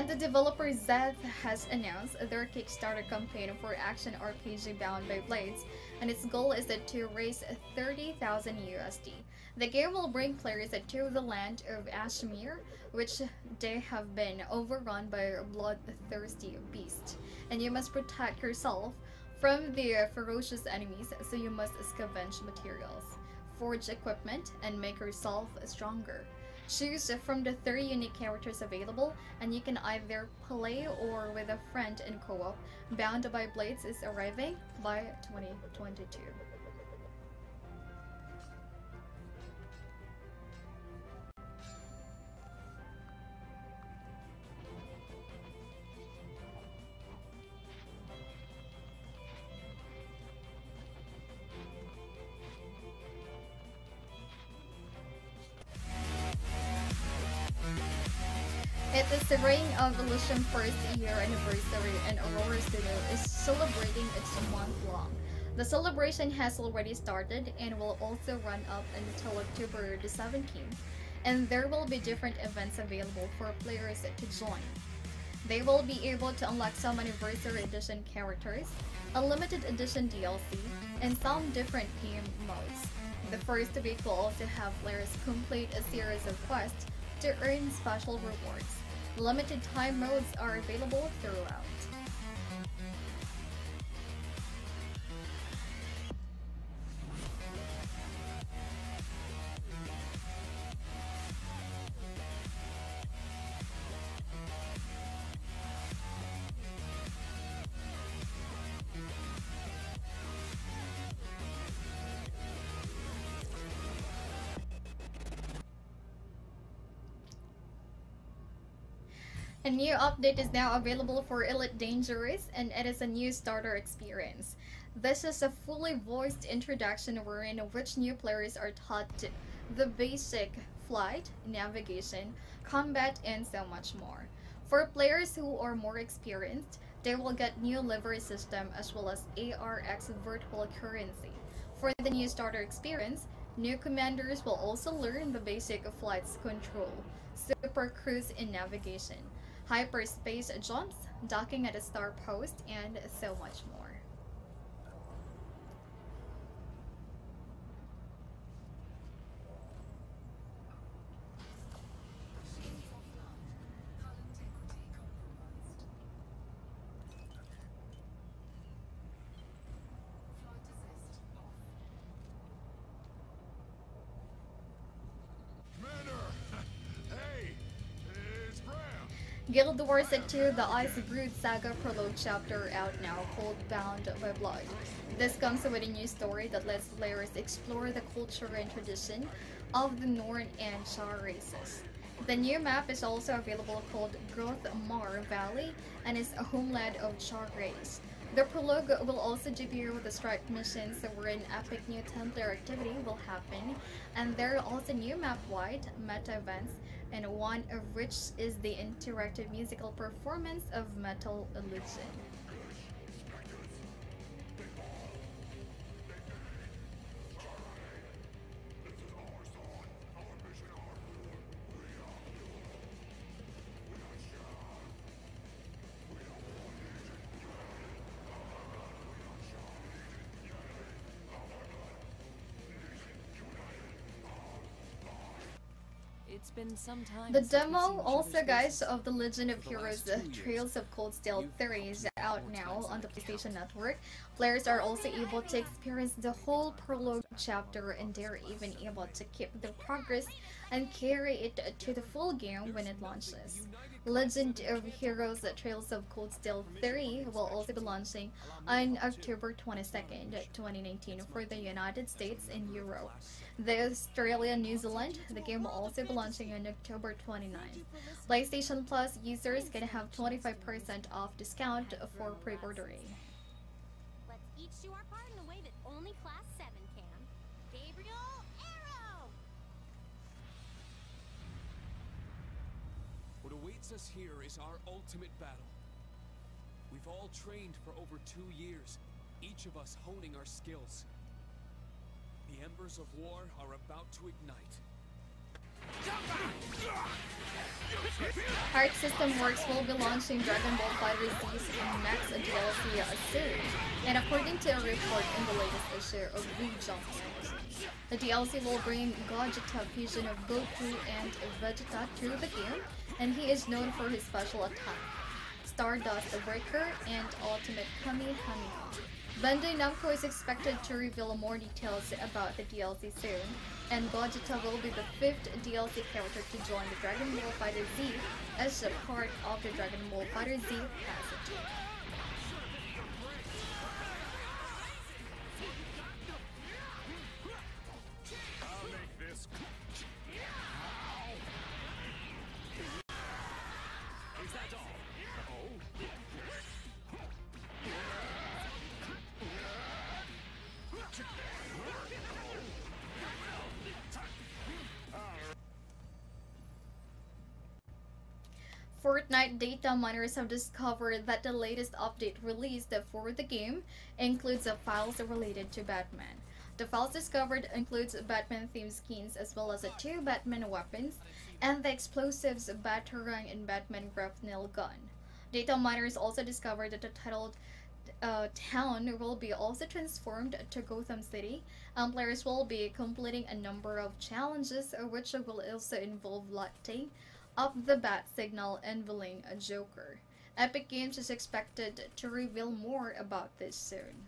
And the developer Zeth has announced their Kickstarter campaign for action RPG Bound by Blades, and its goal is to raise 30,000 USD. The game will bring players to the land of Ashmere, which they have been overrun by a bloodthirsty beast, and you must protect yourself from the ferocious enemies, so you must scavenge materials, forge equipment, and make yourself stronger. Choose from the three unique characters available, and you can either play or with a friend in co-op. Bound by Blades is arriving by 2022. Of first year anniversary and Aurora Studio is celebrating its month long. The celebration has already started and will also run up until October the 17th, and there will be different events available for players to join. They will be able to unlock some anniversary edition characters, a limited edition DLC, and some different game modes. The first week will have players complete a series of quests to earn special rewards. Limited time modes are available throughout. A new update is now available for Elite Dangerous, and it is a new starter experience. This is a fully voiced introduction wherein which new players are taught the basic flight, navigation, combat, and so much more. For players who are more experienced, they will get new livery system as well as ARX virtual currency. For the new starter experience, new commanders will also learn the basic flight's control, super cruise, and navigation hyperspace jumps, docking at a star post, and so much more. Guild Wars 2, the Icebrood Saga Prologue chapter out now called Bound by Blood. This comes with a new story that lets players explore the culture and tradition of the Norn and Charr races. The new map is also available called Grothmar Valley and is a homeland of Charr race. The prologue will also debut with the strike missions wherein epic new Templar activity will happen, and there are also new map-wide meta events and one of which is the interactive musical performance of Metal Legion. It's been some time. The demo, also, guys, of The Legend of Heroes The Trails of Cold Steel 3 is out now on the PlayStation Network. Players are also able to experience the whole prologue chapter and they're even able to keep the progress and carry it to the full game when it launches. Legend of Heroes Trails of Cold Steel 3 will also be launching on October 22nd, 2019 for the United States and Europe. The Australia New Zealand, the game will also be launching on October 29th. PlayStation Plus users can have 25% off discount for pre-ordering. Let's each do our part in a way that only Class What awaits us here is our ultimate battle. We've all trained for over two years, each of us honing our skills. The embers of war are about to ignite. Arc System Works will be launching Dragon Ball FighterZ's next DLC soon, and according to a report in the latest issue of V-Jump magazine, the DLC will bring Gogeta fusion of Goku and Vegeta to the game, and he is known for his special attack, Stardust Breaker and Ultimate Kamehameha. Bandai Namco is expected to reveal more details about the DLC soon, and Gogeta will be the fifth DLC character to join the Dragon Ball Fighter Z as a part of the Dragon Ball Fighter Z Fortnite data miners have discovered that the latest update released for the game includes files related to Batman. The files discovered includes Batman themed skins as well as two Batman weapons and the explosives Batarang and Batman Grapnel gun. Data miners also discovered that the Tilted uh, town will be also transformed to Gotham City, and players will be completing a number of challenges, which will also involve lighting up the bat signal villain a Joker. Epic Games is expected to reveal more about this soon.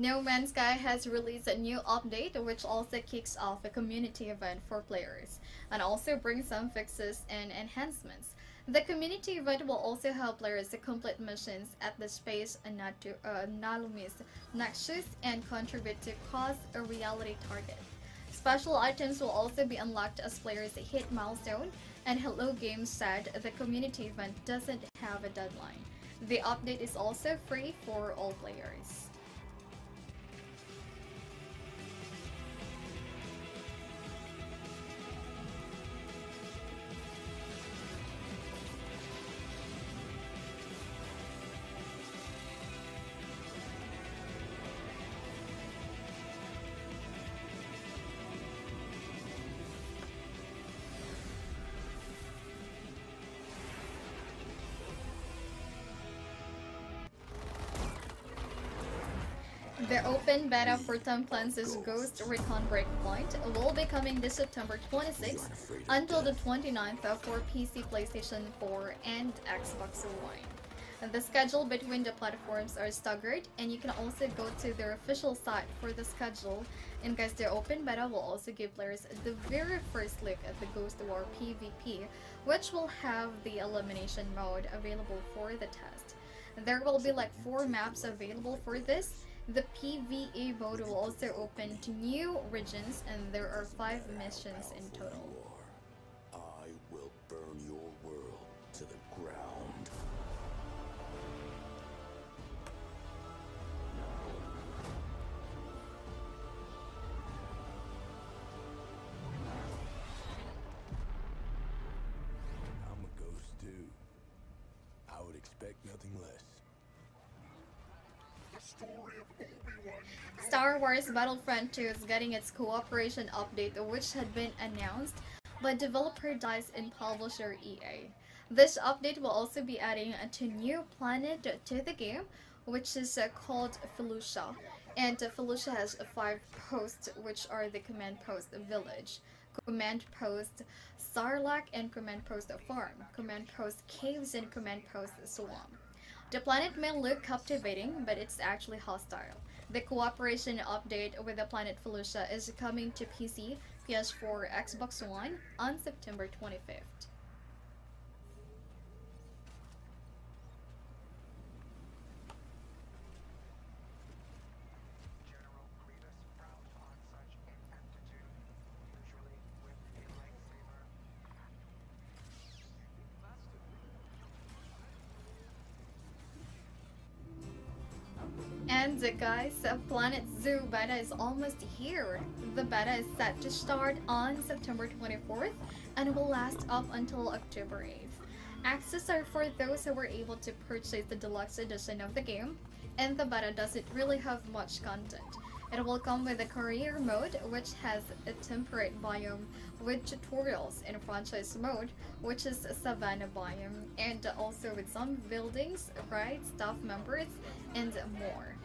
No Man's Sky has released a new update which also kicks off a community event for players and also brings some fixes and enhancements. The community event will also help players to complete missions at the Space Anatu- uh, Nalumis Nexus and contribute to cause a reality target. Special items will also be unlocked as players hit milestone, and Hello Games said the community event doesn't have a deadline. The update is also free for all players. The open beta for Tom Clancy's Ghost Recon Breakpoint will be coming this September 26th until the 29th for PC, PlayStation 4, and Xbox One. The schedule between the platforms are staggered, and you can also go to their official site for the schedule. And guys, the open beta will also give players the very first look at the Ghost War PvP, which will have the elimination mode available for the test. There will be like four maps available for this. The PvE mode will also open to new regions, and there are five missions in total. I will burn your world to the ground. I'm a ghost too. I would expect nothing less. Star Wars Battlefront 2 is getting its cooperation update, which had been announced by developer DICE and publisher EA. This update will also be adding a new planet to the game, which is uh, called Felucia. And Felucia has five posts, which are the Command Post Village, Command Post Sarlacc, and Command Post Farm, Command Post Caves, and Command Post Swamp. The planet may look captivating, but it's actually hostile. The cooperation update with the planet Felucia is coming to PC, PS4, Xbox One on September 25th. And uh, guys, Planet Zoo beta is almost here. The beta is set to start on September 24th and will last up until October 8th. Access are for those who were able to purchase the deluxe edition of the game, and the beta doesn't really have much content. It will come with a career mode, which has a temperate biome with tutorials in franchise mode, which is a savanna biome, and also with some buildings, rides, staff members, and more.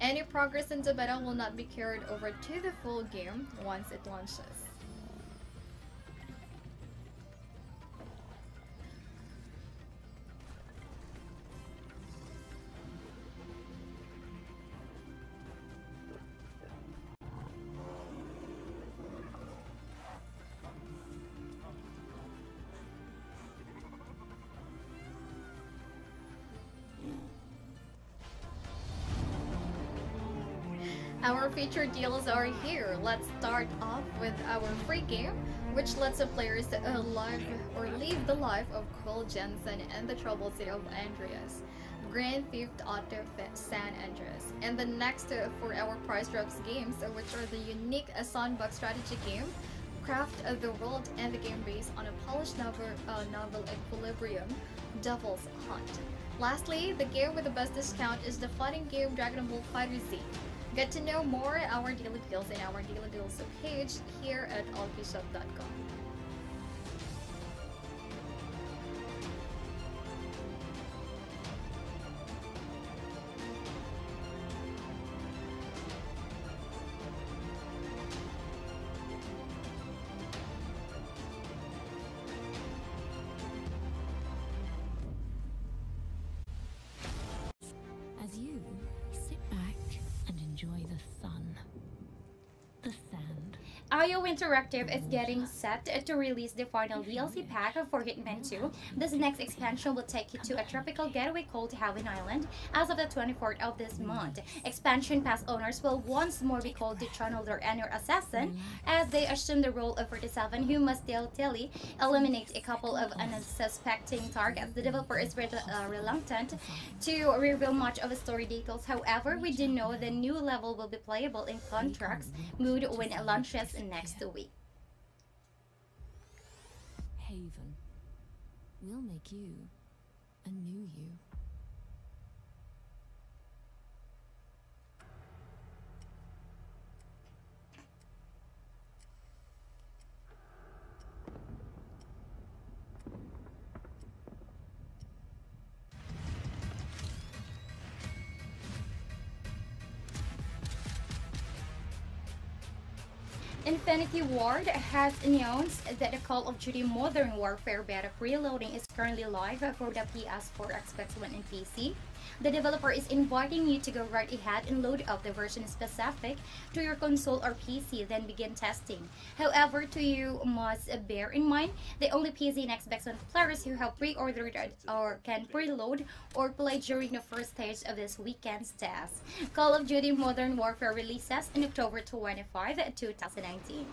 Any progress in the beta will not be carried over to the full game once it launches. Our featured deals are here. Let's start off with our free game, which lets the players uh, live or leave the life of Cole Jensen and the troubled city of Andreas. Grand Theft Auto San Andreas. And the next uh, for our prize drops games, uh, which are the unique uh, sandbox strategy game, Craft of the World, and the game based on a polished novel, uh, novel Equilibrium, Devil's Hunt. Lastly, the game with the best discount is the fighting game Dragon Ball FighterZ. Get to know more our daily deals in our daily deals page here at allkeyshop.com. IO Interactive is getting set to release the final DLC pack for Hitman 2. This next expansion will take you to a tropical getaway called Haven Island as of the 24th of this month. Expansion pass owners will once more be called the Channeler and your assassin as they assume the role of 47 who must stealthily eliminate a couple of unsuspecting targets. The developer is re- uh, reluctant to reveal much of the story details. However, we do know the new level will be playable in contracts mood when it launches next week. haven. We'll make you a new you. Infinity Ward has announced that the Call of Duty Modern Warfare beta preloading is currently live for the PS4, Xbox One, and PC. The developer is inviting you to go right ahead and load up the version specific to your console or PC, then begin testing. However, to you must bear in mind the only PC and Xbox One players who have pre-ordered or can preload or play during the first stage of this weekend's test. Call of Duty Modern Warfare releases in October 25, 2019.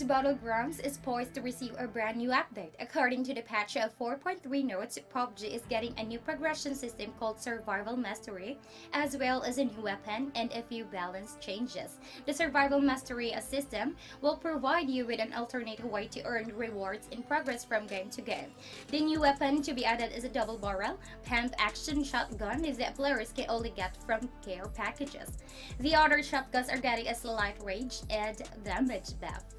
Unknown's Battlegrounds is poised to receive a brand new update. According to the patch of 4.3 notes, PUBG is getting a new progression system called Survival Mastery, as well as a new weapon and a few balance changes. The Survival Mastery system will provide you with an alternate way to earn rewards in progress from game to game. The new weapon to be added is a double barrel pump action shotgun that players can only get from care packages. The other shotguns are getting a slight range and damage buff.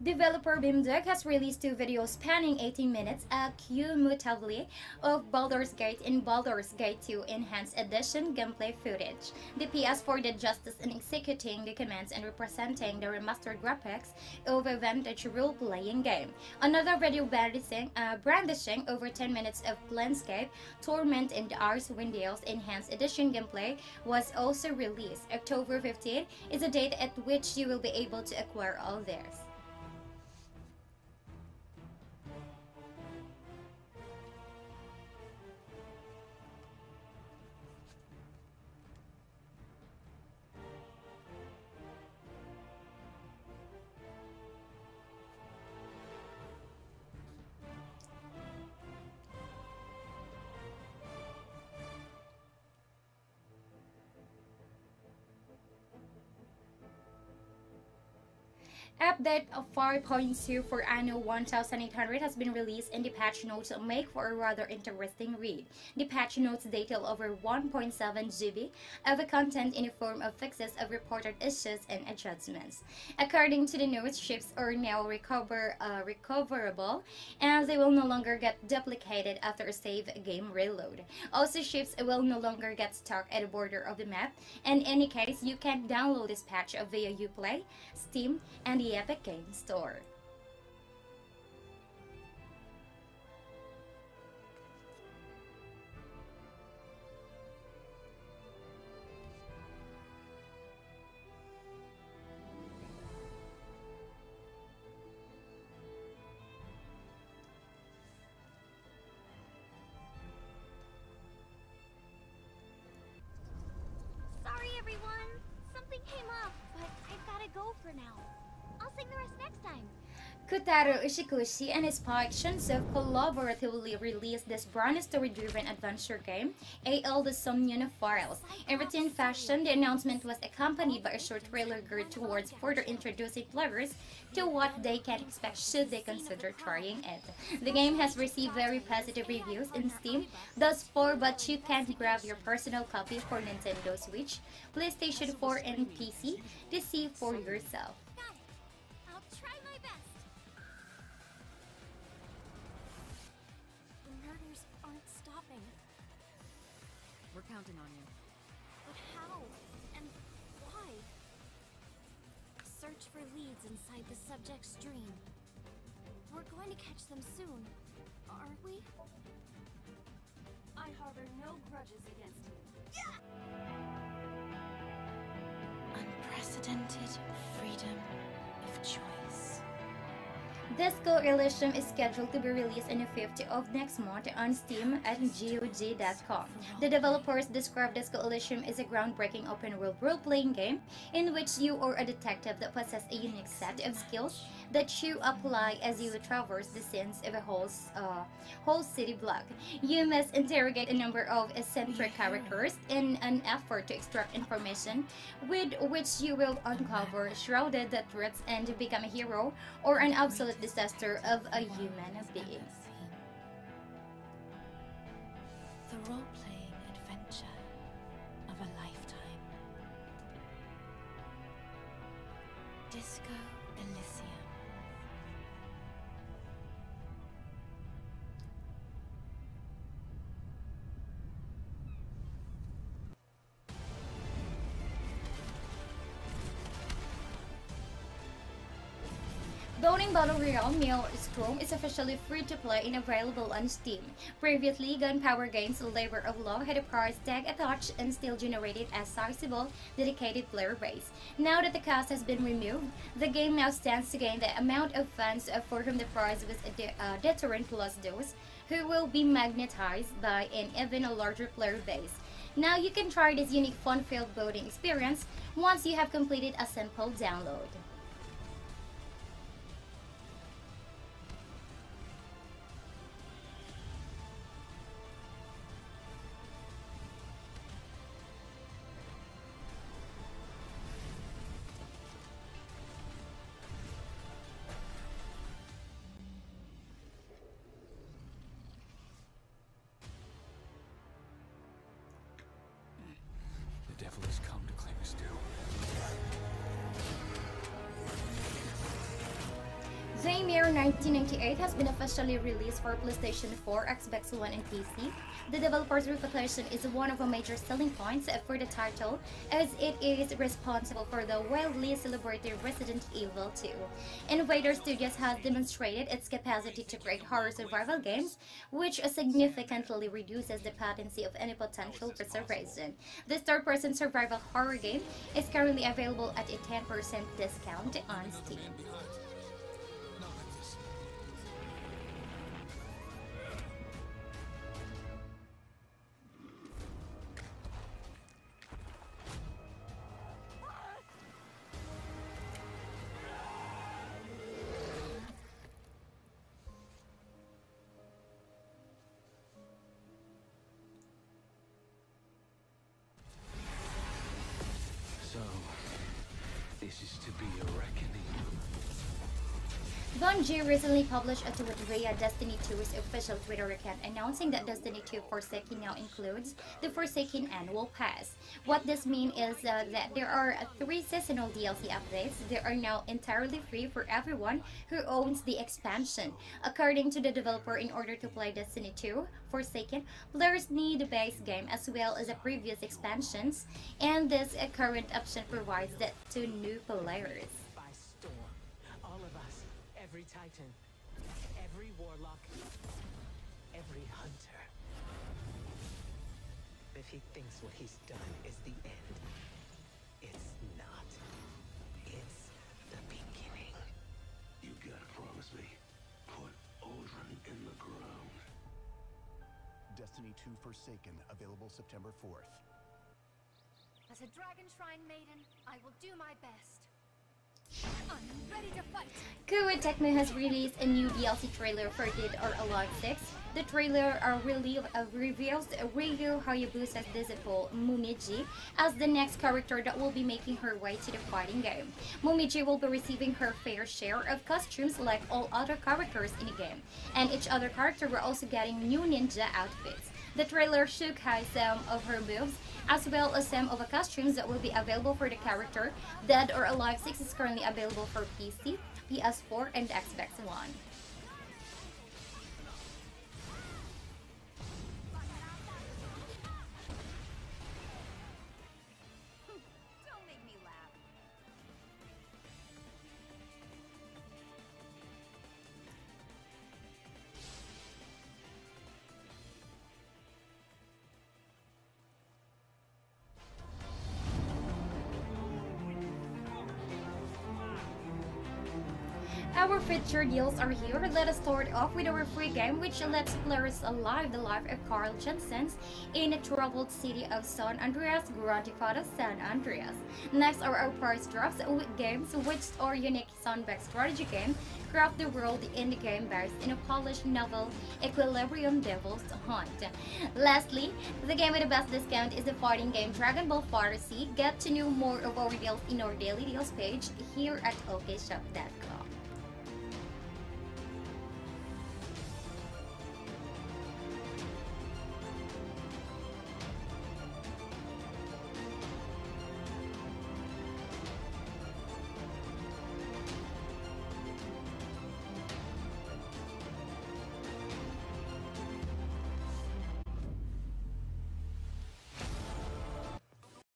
Developer Beamdog has released two videos spanning 18 minutes uh, cumulatively of Baldur's Gate and Baldur's Gate 2 Enhanced Edition gameplay footage. The PS4 did justice in executing the commands and representing the remastered graphics of a vintage role-playing game. Another video brandishing, uh, brandishing over 10 minutes of Planescape, Torment and Icewind Dale's Enhanced Edition gameplay was also released. October 15 is a date at which you will be able to acquire all theirs. Update of 5.2 for Anno 1800 has been released and the patch notes make for a rather interesting read. The patch notes detail over 1.7 GB of content in the form of fixes of reported issues and adjustments. According to the notes, ships are now recover, uh, recoverable and they will no longer get duplicated after a save game reload. Also, ships will no longer get stuck at the border of the map. In any case, you can download this patch via Uplay, Steam, and the Epic Games Store. Kotaro Uchikoshi and his Spike Chunsoft collaboratively released this brand story-driven adventure game, AI: The Somnium Files. In routine fashion, the announcement was accompanied by a short trailer geared towards further introducing players to what they can expect should they consider trying it. The game has received very positive reviews in Steam thus far, but you can grab your personal copy for Nintendo Switch, PlayStation 4, and PC to see for yourself. Counting on you. But how? And why? Search for leads inside the subject's dream. We're going to catch them soon, aren't we? I harbor no grudges against you. Unprecedented freedom of choice. Disco Elysium is scheduled to be released on the 5th of next month on Steam and GOG.com. The developers describe Disco Elysium as a groundbreaking open world role playing game in which you are a detective that possesses a unique set of skills that you apply as you traverse the scenes of a whole, uh, whole city block. You must interrogate a number of eccentric characters in an effort to extract information with which you will uncover shrouded threats and become a hero or an absolute disaster of a human being. The role playing adventure of a lifetime. Disco Elysium. Boating Battle Royale Maelstrom is officially free to play and available on Steam. Previously, Gunpowder Games' Labor of Love had a price tag attached and still generated a sizable, dedicated player base. Now that the cost has been removed, the game now stands to gain the amount of fans for whom the prize was a de- uh, deterrent plus those who will be magnetized by an even larger player base. Now you can try this unique fun-filled boating experience once you have completed a simple download. 1998 has been officially released for PlayStation 4, Xbox One, and PC. The developer's reputation is one of the major selling points for the title, as it is responsible for the wildly celebrated Resident Evil 2. Invader Studios has demonstrated its capacity to create horror survival games, which significantly reduces the potency of any potential preservation. This third-person survival horror game is currently available at a 10% discount on Steam. Bungie recently published a tweet via Destiny 2's official Twitter account announcing that Destiny 2 Forsaken now includes the Forsaken Annual Pass. What this means is uh, that there are three seasonal DLC updates that are now entirely free for everyone who owns the expansion. According to the developer, in order to play Destiny 2 Forsaken, players need the base game as well as the previous expansions, and this current option provides that to new players. Every titan, every warlock, every hunter. If he thinks what he's done is the end, it's not. It's the beginning. You gotta promise me. Put Uldren in the ground. Destiny 2 Forsaken, available September 4th. As a Dragon Shrine maiden, I will do my best. Koei Tecmo has released a new DLC trailer for Dead or Alive 6. The trailer uh, really uh, reveals Ryu Hayabusa's disciple Momiji as the next character that will be making her way to the fighting game. Momiji will be receiving her fair share of costumes like all other characters in the game, and each other character will also getting new ninja outfits. The trailer showcased some of her moves, as well as some of the costumes that will be available for the character. Dead or Alive 6 is currently available for PC, PS4, and Xbox One. Feature deals are here. Let us start off with our free game, which lets players alive the life of Carl Jensen in the troubled city of San Andreas, Grand Theft Auto San Andreas. Next are our prize drops with games, which are unique sandbox strategy game, Craft the World in the game based in a polished novel, Equilibrium Devil's Hunt. Lastly, the game with the best discount is the fighting game Dragon Ball Fantasy. Get to know more of our deals in our daily deals page here at allkeyshop.com.